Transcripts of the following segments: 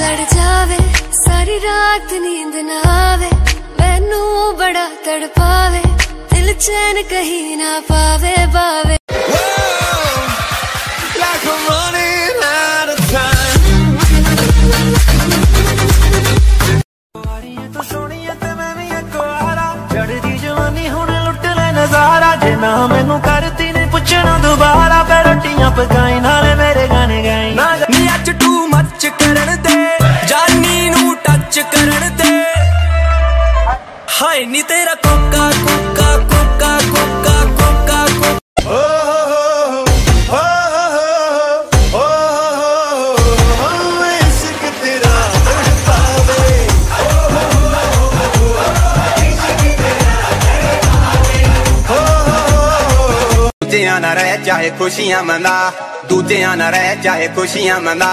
ਲੜ ਜਾਵੇ ਸਾਰੀ ਰਾਤ ਨੀਂਦ ਨਾ ਆਵੇ ਮੈਨੂੰ ਬੜਾ ਤੜਪਾਵੇ ਦਿਲ ਚੈਨ ਕਹੀਂ ਨਾ ਪਾਵੇ ਬਾਵੇ। Like I'm running out of time. ਤੂੰ ਸੋਹਣੀਆਂ ਤੇ ਮੈਂ ਵੀ ਅਕਵਾਰਾ ਚੜਦੀ ਜਵਾਨੀ ਹੁਣ ਲੁੱਟ ਲੈ ਨਜ਼ਾਰਾ। ਜੇ ਨਾ ਮੈਨੂੰ ਕਰਦੀ ਨੇ ਪੁੱਛਣਾ ਦੁਬਾਰਾ ਫੇ ਰੋਟੀਆਂ ਪਕਾਈ ਨਾਲੇ टच करण दे हाय, नी तेरा कोका कोका कोका कोका कोका कोका। दूजिया न रह, चाहे खुशियाँ मना दूजिया आना रह, चाहे खुशियाँ मना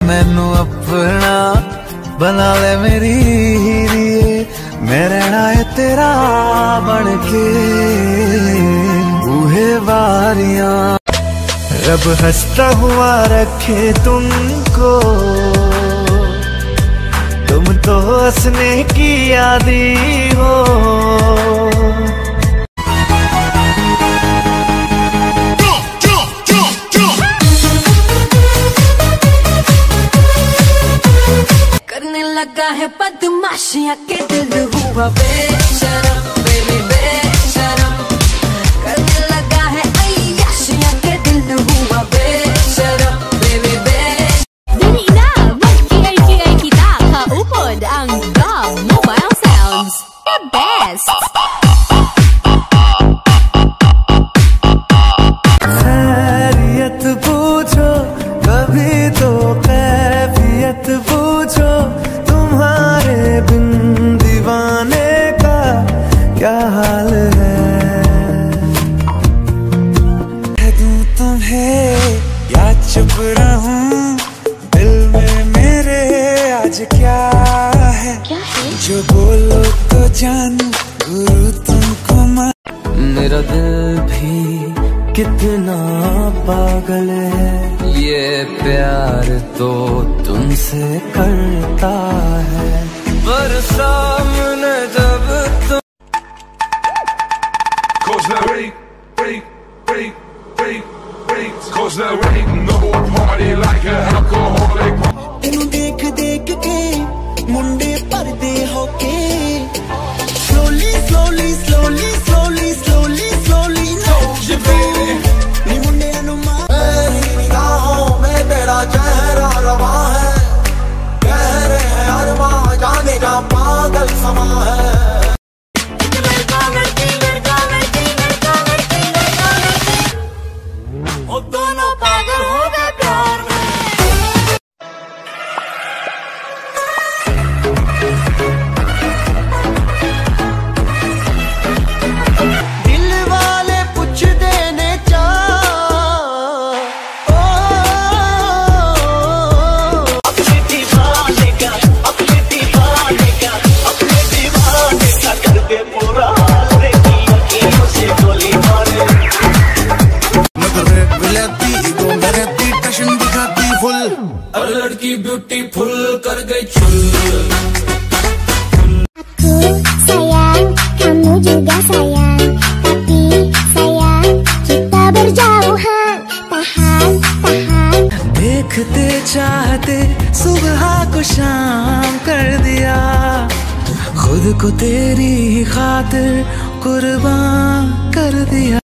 ਮੈਨੂੰ ਆਪਣਾ ਬਣਾ ਲੈ ਮੇਰੀ ਹੀਰੀਏ ਮੈਂ ਰਹਿਣਾ ਏ ਤੇਰਾ ਬਣ ਕੇ ਬੂਹੇ ਵਾਰੀਆਂ रब हंसता हुआ रखे तुमको तुम तो हंसने की आदि हो बदमाशियाँ के दिल हुआ बेशरम बेबी बेशरम करने लगा है अय्याशियाँ के दिल हुआ बेशरम बेबी बेशरम Dali na! Mag-PRQI kita kaupod ang Dog Mobile Sounds. The best! चुप रहूँ दिल में मेरे आज क्या है? जो बोलो तो जानू गुरु तुमको मेरा दिल भी कितना पागल है। ये प्यार तो तुमसे करता है। पर सामने जब तुम Cause there ain't, ain't, ain't, ain't, wait, cause the wait, no party like an alcoholic. ਤੈਨੂੰ ਦੇਖ ਦੇਖ ਕੇ ਮੁੰਡੇ ਪਰਦੇ ਹੋ ਕੇ slowly slowly slowly slowly slowly slowly no you baby ਨੀ ਮੁੰਡਿਆਂ ਨੂੰ ਮਾਰ ਮੇਰੀ ਨਿਗਾਹੋਂ ਮੈਂ ਤੇਰਾ ਚਿਹਰਾ ਰਵਾ ਹੈ ਕਹਿ ਰਹੇ ਹਰ ਮਾਂ ਜਾਣੇ ਦਾ ਪਾਗਲ ਸਮਾ ਹੈ और लड़की ब्यूटीफुल कर गई छुल Aku sayang, kamu juga sayang Tapi sayang, kita berjauhan Tahan, tahan देखते चाहते सुबह को शाम कर दिया खुद को तेरी ही खातिर कुर्बान कर दिया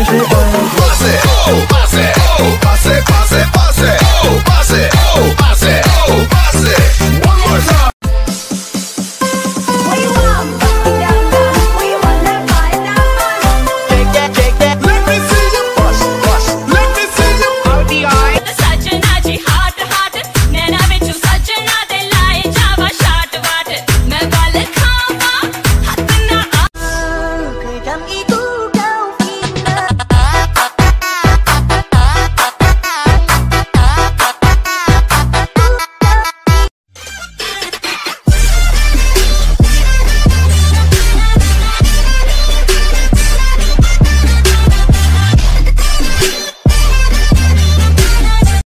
爱是爱。Oh,